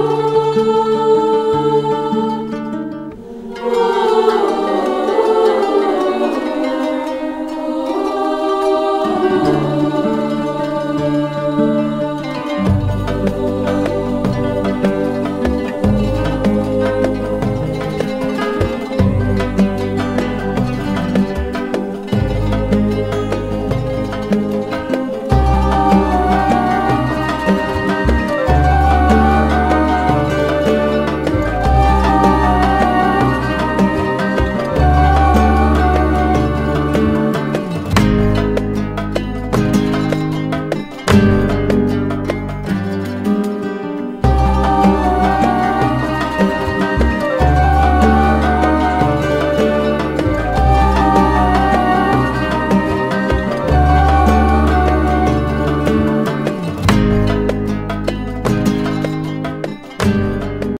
Oh.